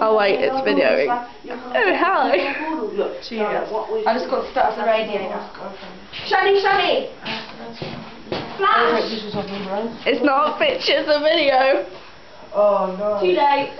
Oh wait, it's videoing. Oh hi. I just got stuck start the radio. Shani, Shani! Flash! It's not picture, it's a video. Oh no. Too late.